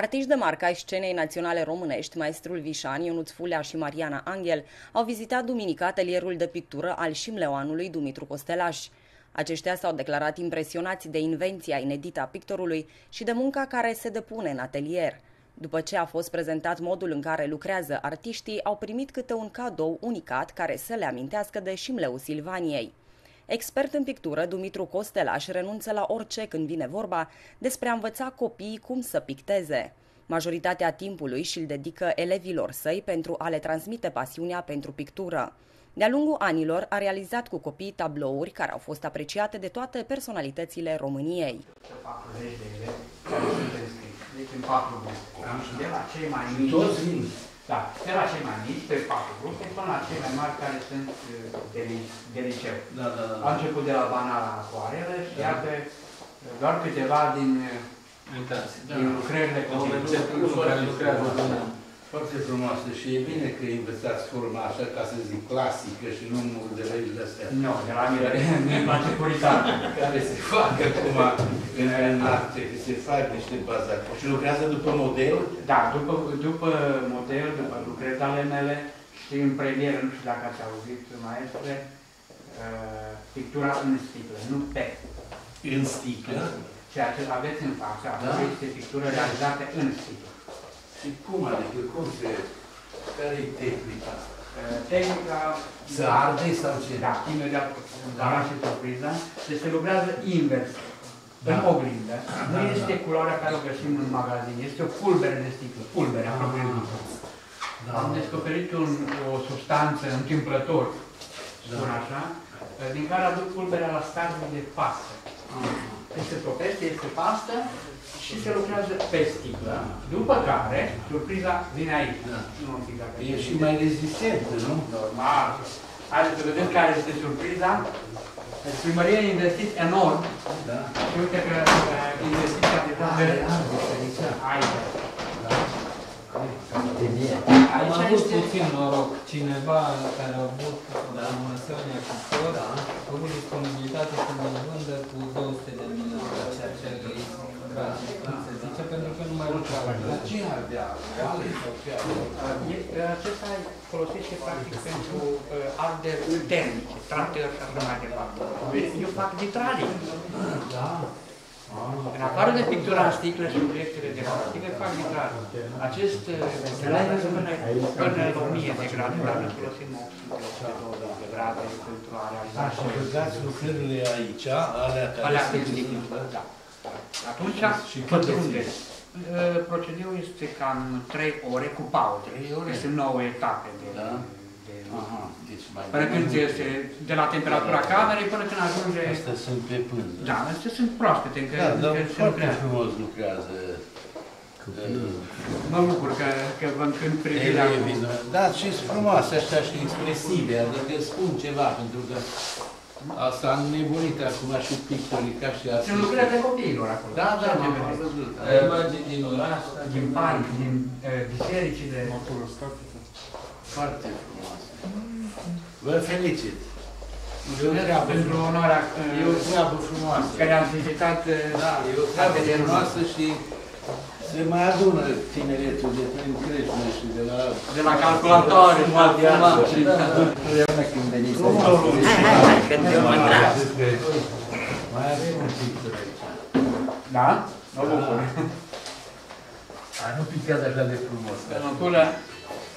Artiști de marca ai scenei naționale românești, maestrul Vișan, Ionuț Fulea și Mariana Angel, au vizitat duminica atelierul de pictură al șimleoanului Dumitru Costelaș. Aceștia s-au declarat impresionați de invenția inedită a pictorului și de munca care se depune în atelier. După ce a fost prezentat modul în care lucrează artiștii, au primit câte un cadou unicat care să le amintească de șimleu Silvaniei. Expert în pictură, Dumitru Costelaș renunță la orice când vine vorba despre a învăța copiii cum să picteze. Majoritatea timpului și-l dedică elevilor săi pentru a le transmite pasiunea pentru pictură. De-a lungul anilor a realizat cu copii tablouri care au fost apreciate de toate personalitățile României. 40 de elevi care sunt înscriși, deci în patru grupuri. De la cei mai mici. Toți vin. Da, de la cei mai mici, pe patru grupe, până la cei mai mari care sunt uh, de, li- de liceu. Da, da, A da. început de la banala acuarele și Da. iată uh, doar câteva din, uh, Uitați, din lucrările Au copiilor. început unul care lucrează până... Foarte frumoasă și e bine că învățați forma așa, ca să zic, clasică și nu modelele de astea. Nu, de la mine mi-e place puritan. Care se fac acum în, în arte, că se fac niște bazare. Și lucrează după model? Da, după, după model, după lucrări ale mele și în premieră, nu știu dacă ați auzit, maestre, uh, pictura în sticlă, nu pe. În sticlă? Ceea ce aveți în față, Da. acolo este pictură realizată în sticlă. Și cum adică, cum se... Care e tehnica? Uh, Tehnica... Să arde sau ce? Da, imediat Da. da. și surpriza. Deci se lucrează invers, Da. în oglindă. Nu Da, este da. culoarea care o găsim în magazin, este o pulbere de sticlă, pulbere, aproape Ah. Da. Am descoperit un, o substanță întâmplător, spun Da. așa, din care aduc pulberea la stadiu de pastă. Se topește, este pastă și se lucrează pe sticlă. După care, surpriza vine aici. Da. Nu un pic dacă E și mai rezistentă, nu? Normal. Haideți să vedem care este surpriza. Deci primăria a investit enorm Da. și uite că uh, investiția de Da, de e arde aici. aici. Am Aici avut este puțin noroc. Cineva care a avut Da. un asemenea pictor Da. a avut disponibilitate să mă vândă cu 200 de milioane. Ceea ce îi gratis, cum se zice, pentru că nu mai lucra la Dar ce ardea? Gale sau ce ardea? E- Acesta folosește practic pentru uh, arderi termice, tractări și așa mai departe. Deci, Eu fac vitralii. Da. În afară de pictura în sticlă și obiectele de plastică, fac vitralii. Acest uh, vitraj este până, până la 1000 de grade, dar noi folosim 800 de grade pentru a realiza Da, și băgați lucrările aici, alea care alea sunt din în sticlă. sticlă. Da. Atunci, Și cât pătrundeți. Uh, Procedeul este cam 3 ore cu pauză. 3 ore sunt 9 etape de, Da. de Aha, deci mai Până când mult. este de la temperatura camerei până când ajunge... Astea sunt pe pânză. Da, astea sunt proaspete, încă, Da, dar încă se foarte lucrează. frumos lucrează. Mă bucur că, că vă încânt privirea Elevii, cu... da. Da, și sunt frumoase așa și expresive, adică spun ceva, pentru că asta am nebunit acum și pictorii ca și Sunt artiști. lucrările copiilor acolo. Da, da, Ce m-am vedeți? văzut. Imagini din oraș, Din parc, din uh, bisericile. Foarte frumoase. Vă felicit. Mulțumesc pentru onoarea E o uh, treabă frumoasă. care am vizitat uh, Da, e o treabă atelierul frumoasă nostru. și se mai adună tineretul de prin Crăciun și de la... De la calculatoare și la Diana și da, da. Totdeauna când veniți Mai avem un pictor aici. Da? Mă bucur. Ai nu picat așa de frumos. ca În culă,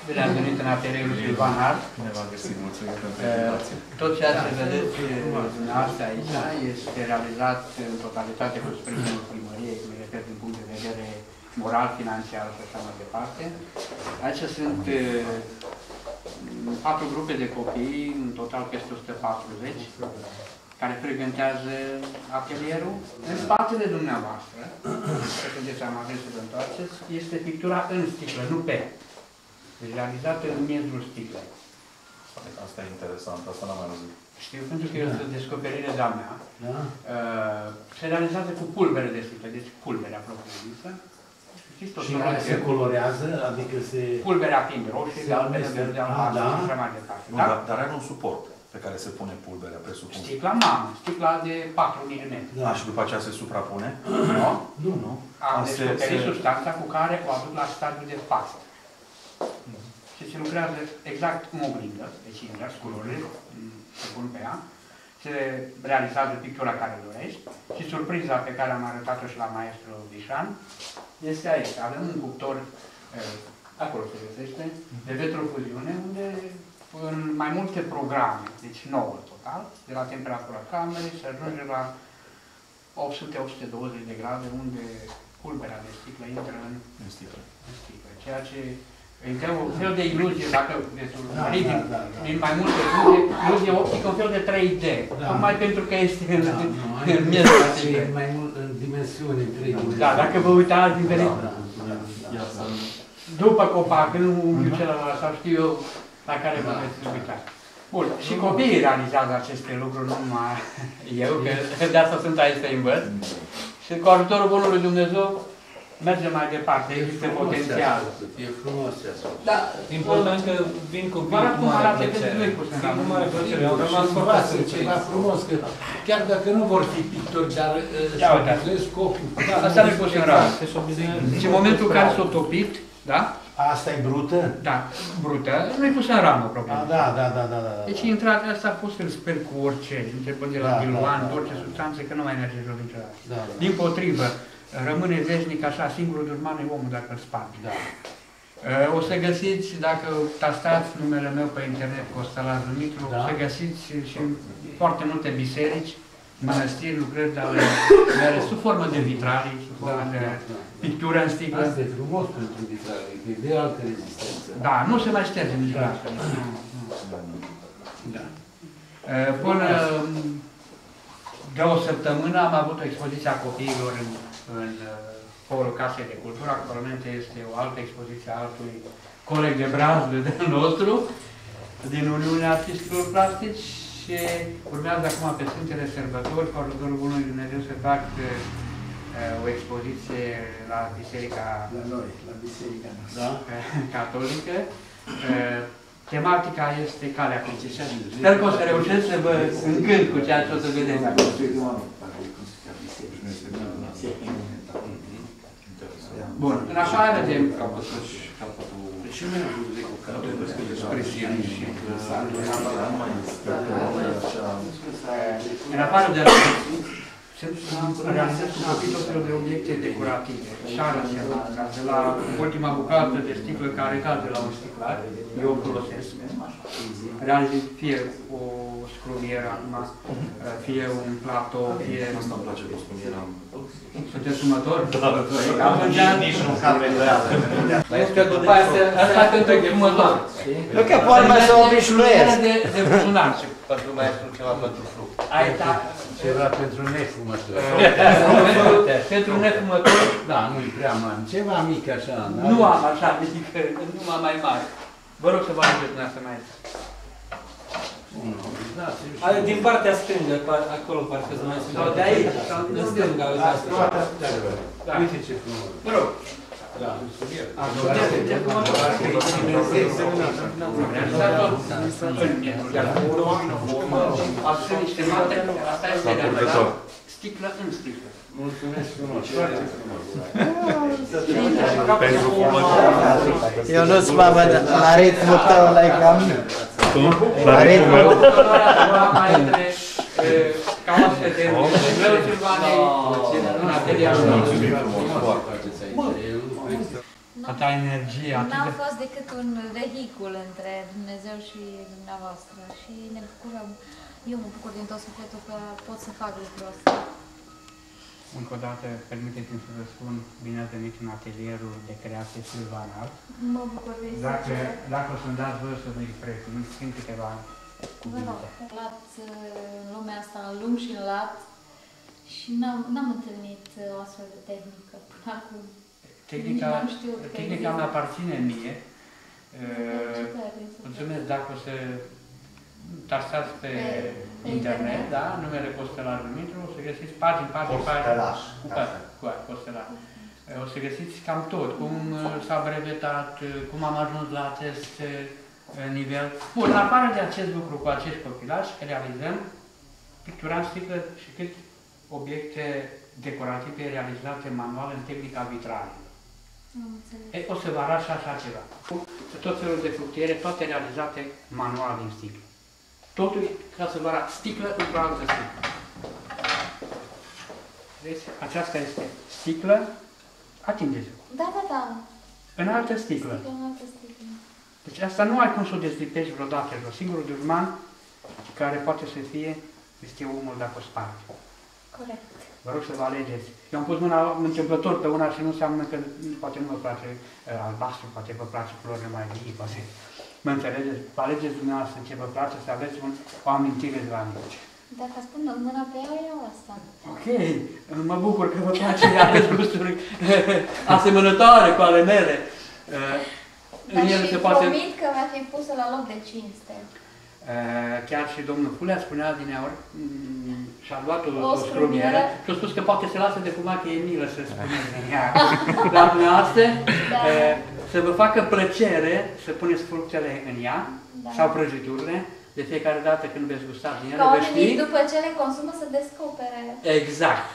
bine ați venit în atelierul Silvan Hart. Bine v-am găsit, mulțumim pentru Uh, invitație. Tot ceea ce vedeți uh, dumneavoastră aici este realizat în totalitate cu sprijinul primăriei, mă refer din punct de vedere moral, financiar și așa mai departe. Aici sunt uh, patru grupe de copii, în total peste 140, care frecventează atelierul. În spatele dumneavoastră, să sunteți amabil să vă întoarceți, este pictura în sticlă, nu pe. Deci realizată în miezul sticlei. Asta e interesant, asta n-am mai văzut. Știu, pentru că este o descoperire de-a mea. Da? Uh, se realizează cu pulbere de sticlă, deci pulbere apropo-zisă. Știți tot Și ce care se face? colorează, adică se... Pulberea aprinde roșie, Se galbenă, amestecă. verde, Ah, albastru da? și așa mai departe. Nu, Da? dar, dar are un suport. pe care se pune pulberea, presupun. Sticla mamă, sticla de 4 mm. Da. și după aceea se suprapune? Nu? Nu, nu. Am Se- descoperit se- substanța cu care o aduc la stadiul de fază. Și se lucrează exact cum o oglindă, deci invers, culorile mm, se pun pe ea, se realizează pictura care dorești și surpriza pe care am arătat-o și la maestru Vișan este aici. Avem un cuptor, eh, acolo se găsește, de vetrofuziune, unde în mai multe programe, deci 9 total, de la temperatura camerei se ajunge la 800-820 de grade, unde pulberea de sticlă intră în În sticlă. în sticlă, ceea ce îi dă un fel de iluzie, dacă veți urmări Da, din, da, da, da. din mai multe iluzie, iluzie optică, un fel de 3D, Da. tocmai pentru că este în, Da, nu, în aici miezul e sticlei. mai mult în dimensiune, în trei dimensiuni. Da, dacă vă uitați din Da, venit, da, da, Ia da. să... după copac, în unghiul Mhm. celălalt, sau știu eu, la care vă Da. veți uita. Bun, și copiii realizează aceste lucruri, nu numai eu, că de asta sunt aici să învăț. Și cu ajutorul Bunului Dumnezeu mergem mai departe, există potențial. E frumos asta. Da, Important că vin Vă copiii arăt cu cum mare arată plăcere. pentru noi, cu Vin cu mare plăcere. Am rămas Și foarte învață ceva surprins. frumos, că chiar dacă nu vor fi pictori, dar uh, Ia să uitați. lucrezi copii. Da, asta mi-a pus în rar. Este și o bine- Și în momentul în care s-a topit, da? Asta e brută? Da, brută, nu-i pus în ramă, A, probabil. da, da, da, da, da. da. Deci intrat, asta a fost să-l sper cu orice, începând de la Da, da, biluan, da, de orice da. substanță, că nu mai merge jos niciodată. Da, da. Din potrivă, rămâne veșnic așa, singurul dușman e omul dacă îl sparge. Da. Uh, O să găsiți, dacă tastați numele meu pe internet, Costela Dumitru, Da. o să găsiți și foarte multe biserici, mănăstiri, lucrări de ale mele, sub formă de vitralii, sub Da, formă de da, da. pictură în sticlă. Asta e frumos pentru vitrare, că e de altă rezistență. Da, nu se mai șterge Da. niciodată. Nu, nu. Da. Uh, Până um, de o săptămână am avut o expoziție a copiilor în, în uh, Polul Casei de Cultură. Actualmente este o altă expoziție a altui coleg de brazdă de nostru, din Uniunea Artistilor Plastici și urmează acum pe Sfintele Sărbători, cu ajutorul Bunului Dumnezeu să fac uh, o expoziție la Biserica La noi, la biserica noastră. Da? catolică. Uh, Tematica este calea crucii. Sper că o să reușesc să vă încânt cu ceea ce o să vedeți acolo. Bun, în afară de Și noi am văzut cu expresiuni și Nu mai este. Așa... în afară de sunt realizez cu copii tot felul de obiecte decorative. Șară de la ultima bucată de sticlă care cade la un sticlar, eu o folosesc. Realizez fie o scrumieră acum, fie un platou, fie... Asta îmi place cu scumiera. Sunteți fumător? Da. Atunci, Nici nu camerează. că după aia se- asta pentru fumător. Nu că poate să obișnuiesc. De, de buzunar. Pentru maestru ceva pentru fruct. Aici, Ceva pentru nefumători. pentru- pentru nefumători, Da, nu-i prea mare. Ceva mic așa. da? nu am așa mică, nu am mai mare. Vă rog să vă ajungeți dumneavoastră mai aici. Da, se A, Din partea stângă, pa- acolo parcă să mai sunt. Sau de aici, sau În stânga, uitați. Da. Uite ce frumos. Vă rog. Da. De fumător. Realizator în mietul de acolo. Asta niște mate, asta este realizat sticlă în sticlă. Mulțumesc frumos. Foarte frumos. Pentru fumător. Eu nu-ți mă văd la ritmul tău, la ca mine. Cum? La ritmul mai între ca oaspete Leu Silvanei în atelierul nostru. Atâta energie, atât N-a de... fost decât un vehicul între Dumnezeu și dumneavoastră și ne bucurăm. Eu mă bucur din tot sufletul că pot să fac lucrul ăsta. Încă o dată, permiteți-mi să vă spun, bine ați venit în atelierul de creație Silvanal. Mă bucur de Dacă, dacă o să-mi dați voi să vă-i prezint, schimb câteva Vă rog, cuvinte. lat uh, în lumea asta, în lung și în lat și n-am, n-am întâlnit uh, o astfel de tehnică până acum. Tehnica, Nici n-am știut că tehnica există. mea aparține mie. Uh, Ce tare, super. Mulțumesc dacă o să tastați pe, Pe- pe internet, internet. da, numele Costelaș Dumitru, o să găsiți pagini, pagini, pagini. Costelaș. Cu pa- cu aia, Costelaș. O să găsiți cam tot, cum uh, s-a brevetat, uh, cum am ajuns la acest uh, uh, nivel. Bun, în afară de acest lucru cu acești copilași, realizăm pictura în sticlă și cât obiecte decorative realizate manual în tehnica vitrală. Am înțeles. E, o să vă arăt și așa ceva. Tot felul de fructiere, toate realizate manual din sticlă. Totul, ca să vă arăt, sticlă într-o altă sticlă. Vedeți? Aceasta este sticlă. Atingeți-o. Da, da, da. În altă sticlă. Sticlă în altă sticlă. Deci asta nu ai cum să o dezlipești vreodată. Singurul dușman care poate să fie este omul dacă o sparge. Corect. Vă rog să vă alegeți. Eu am pus mâna întâmplător pe una și nu înseamnă că poate nu vă place uh, albastru, poate vă place culorile mai vii, poate... Mă înțelegeți? Vă alegeți dumneavoastră ce vă place, să aveți un, o amintire de la mici. Dacă spun mâna pe ea, iau asta. Ok, mă bucur că vă place, aveți gusturi asemănătoare cu ale mele. Uh, Dar în ele și se poate... promit că va fi pusă la loc de cinste. Uh, chiar și domnul Fulea spunea din ori, mm, și-a luat o, O o scrumieră scrumieră. și a spus că poate se lasă de fumat, că e milă să spuneți din ea. La dumneavoastră, Da. Uh, să vă facă plăcere să puneți fructele în ea Da. sau prăjiturile, de fiecare dată când veți gusta din ele, Ca vă oamenii știi, după ce le consumă să descopere. exact,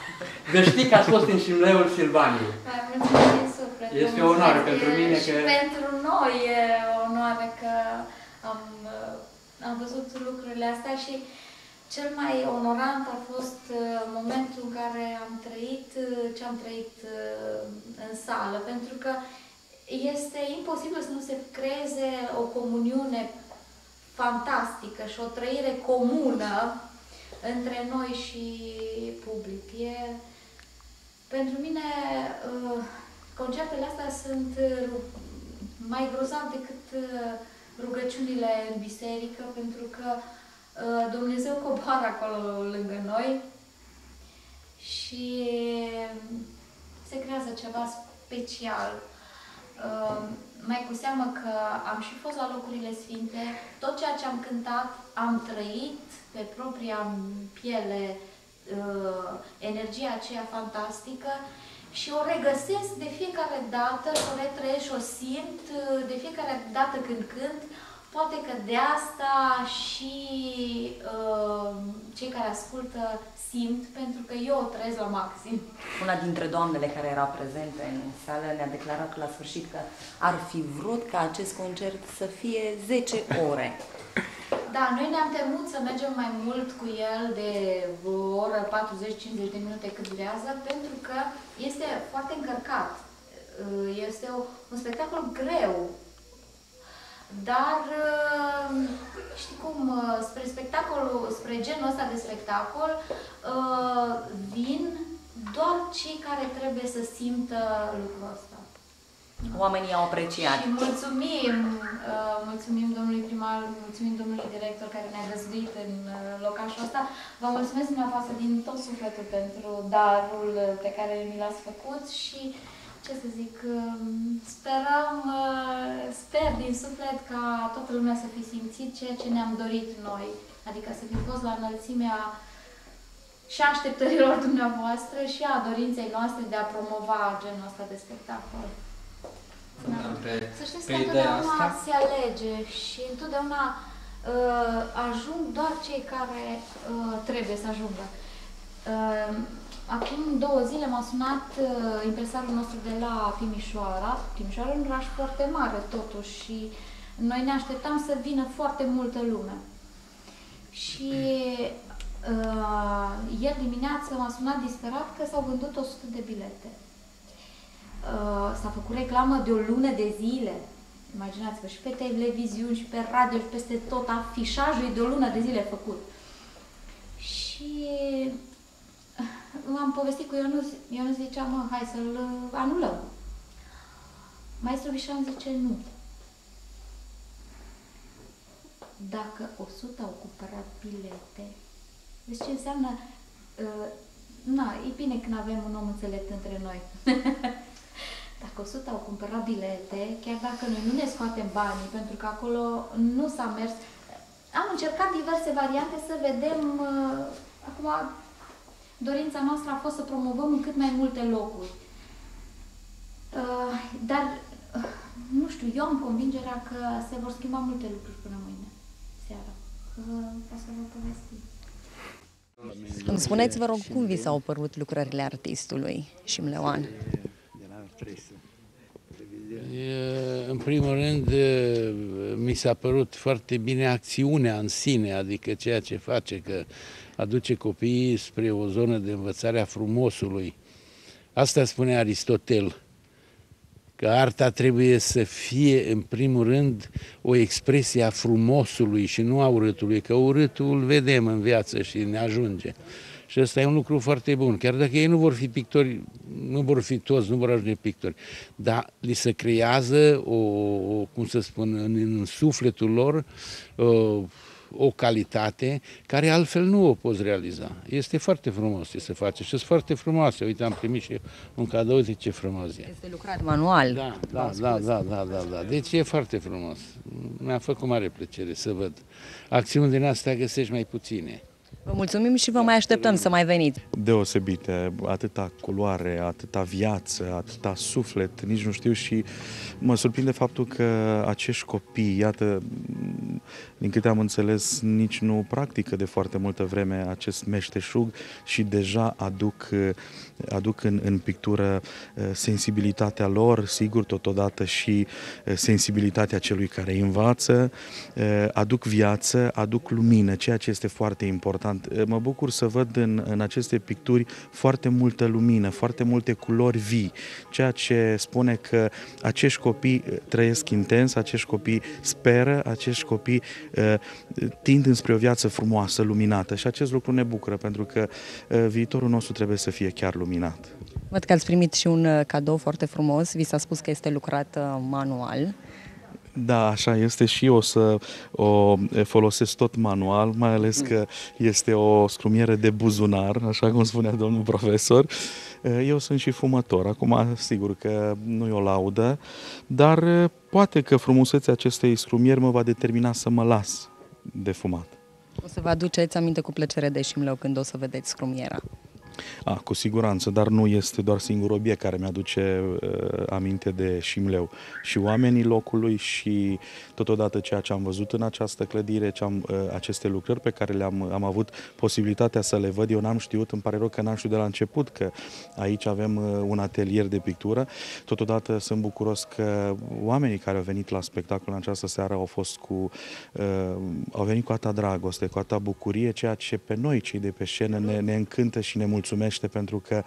vă știi că ați fost în Șimleul Silvaniei. Mai mulțumesc din suflet. Este vă o onoare mulțumesc. pentru mine și că- pentru noi e o onoare că am, uh, am văzut lucrurile astea și cel mai onorant a fost uh, momentul în care am trăit uh, ce am trăit uh, în sală, pentru că este imposibil să nu se creeze o comuniune fantastică și o trăire comună între noi și public. E, pentru mine, uh, concertele astea sunt uh, mai grozav decât uh, rugăciunile în biserică, pentru că uh, Dumnezeu coboară acolo lângă noi și se creează ceva special. Uh, mai cu seamă că am și fost la locurile sfinte, tot ceea ce am cântat am trăit pe propria piele uh, energia aceea fantastică și o regăsesc de fiecare dată, și o retrăiesc și o simt uh, de fiecare dată când cânt. Poate că de asta și uh, cei care ascultă simt, pentru că eu o trăiesc la maxim. Una dintre doamnele care era prezente în sală ne-a declarat la sfârșit că ar fi vrut ca acest concert să fie 10 ore. Da, noi ne-am temut să mergem mai mult cu el de o oră, 40-50 de minute cât durează, pentru că este foarte încărcat. Este o, un spectacol greu. Dar, știi cum, spre spectacolul, spre genul ăsta de spectacol, vin doar cei care trebuie să simtă lucrul ăsta. Oamenii au apreciat. Și mulțumim, uh, mulțumim domnului primar, mulțumim domnului director care ne-a găzduit în uh, locașul ăsta. Vă mulțumesc dumneavoastră din tot sufletul pentru darul pe care mi l-ați făcut și ce să zic, um, sperăm, uh, sper din suflet ca toată lumea să fi simțit ceea ce ne-am dorit noi, adică să fi fost la înălțimea și a așteptărilor dumneavoastră și a dorinței noastre de a promova genul ăsta de spectacol. Pe, Să știți pe că ideea întotdeauna asta, se alege și întotdeauna uh, ajung doar cei care uh, trebuie să ajungă. Uh, acum două zile m-a sunat uh, impresarul nostru de la Timișoara. Timișoara e un oraș foarte mare totuși și noi ne așteptam să vină foarte multă lume. Și uh, ieri dimineață m-a sunat disperat că s-au vândut 100 de bilete. Uh, s-a făcut reclamă de o lună de zile. Imaginați-vă, și pe televiziuni, și pe radio, și peste tot, afișajul e de o lună de zile făcut. Și am povestit cu Ionuț, Ionuț zicea, mă, hai să-l uh, anulăm. Maestru Vișan zice, nu. Dacă 100 au cumpărat bilete, deci ce înseamnă, uh, na, e bine când avem un om înțelept între noi. Dacă 100 au cumpărat bilete, chiar dacă noi nu ne scoatem banii, pentru că acolo nu s-a mers, am încercat diverse variante să vedem, uh, acum dorința noastră a fost să promovăm în cât mai multe locuri. Uh, dar, uh, nu știu, eu am convingerea că se vor schimba multe lucruri până mâine seara. Vă, o să vă povesti. Îmi spuneți, vă rog, cum vi s-au părut lucrările artistului Șimleoan? E, În primul rând, e, mi s-a părut foarte bine acțiunea în sine, adică ceea ce face, că aduce copiii spre o zonă de învățare a frumosului. Asta spune Aristotel, că arta trebuie să fie, în primul rând, o expresie a frumosului și nu a urâtului, că urâtul îl vedem în viață și ne ajunge. Și ăsta e un lucru foarte bun. Chiar dacă ei nu vor fi pictori, nu vor fi toți, nu vor ajunge pictori, dar li se creează o, o cum să spun, în, în sufletul lor o, o calitate care altfel nu o poți realiza. Este foarte frumos ce se face și sunt foarte frumoase. Uite, am primit și eu un cadou, uite ce frumos e. Este lucrat manual. Da, da, da, da, da, da, da. Deci e foarte frumos. Mi-a făcut mare plăcere să văd. Acțiuni din astea găsești mai puține. Vă mulțumim și vă mai așteptăm să mai veniți. Deosebite, atâta culoare, atâta viață, atâta suflet, nici nu știu și mă surprinde faptul că acești copii, iată, din câte am înțeles, nici nu practică de foarte multă vreme acest meșteșug și deja aduc, aduc în, în pictură eh, sensibilitatea lor, sigur, totodată și eh, sensibilitatea celui care îi învață, eh, aduc viață, aduc lumină, ceea ce este foarte important. Mă bucur să văd în, în aceste picturi foarte multă lumină, foarte multe culori vii, ceea ce spune că acești copii trăiesc intens, acești copii speră, acești copii uh, tind înspre o viață frumoasă, luminată și acest lucru ne bucură pentru că uh, viitorul nostru trebuie să fie chiar luminat. Văd că ați primit și un uh, cadou foarte frumos. Vi s-a spus că este lucrat uh, manual. Da, așa este și eu o să o folosesc tot manual, mai ales că este o scrumiere de buzunar, așa cum spunea domnul profesor. Eu sunt și fumător, acum sigur că nu e o laudă, dar poate că frumusețea acestei scrumieri mă va determina să mă las de fumat. O să vă aduceți aminte cu plăcere de Șimleu când o să vedeți scrumiera. A, cu siguranță, dar nu este doar singur obiect care mi-aduce uh, aminte de Șimleu. Și oamenii locului și totodată ceea ce am văzut în această clădire, ce am, uh, aceste lucrări pe care le-am am avut posibilitatea să le văd. Eu n-am știut, îmi pare rău că n-am știut de la început că aici avem uh, un atelier de pictură. Totodată sunt bucuros că oamenii care au venit la spectacol în această seară au fost cu, uh, au venit cu atâta dragoste, cu atâta bucurie, ceea ce pe noi, cei de pe scenă, ne, ne încântă și ne mulțumește pentru că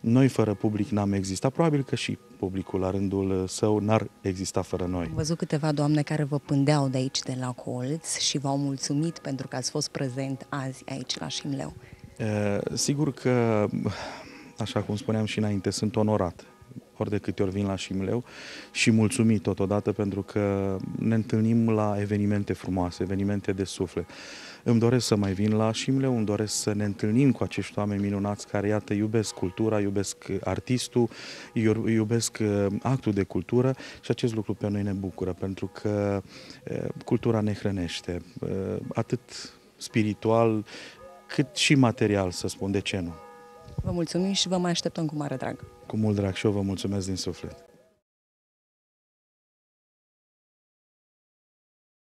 noi fără public n-am existat. Probabil că și publicul la rândul său n-ar exista fără noi. Am văzut câteva doamne care vă pândeau de aici, de la colț și v-au mulțumit pentru că ați fost prezent azi aici la Șimleu. E, sigur că, așa cum spuneam și înainte, sunt onorat ori de câte ori vin la Șimleu și mulțumit totodată pentru că ne întâlnim la evenimente frumoase, evenimente de suflet. Îmi doresc să mai vin la Șimleu, îmi doresc să ne întâlnim cu acești oameni minunați care, iată, iubesc cultura, iubesc artistul, iubesc actul de cultură și acest lucru pe noi ne bucură, pentru că cultura ne hrănește, atât spiritual, cât și material, să spun, de ce nu. Vă mulțumim și vă mai așteptăm cu mare drag. Cu mult drag și eu vă mulțumesc din suflet.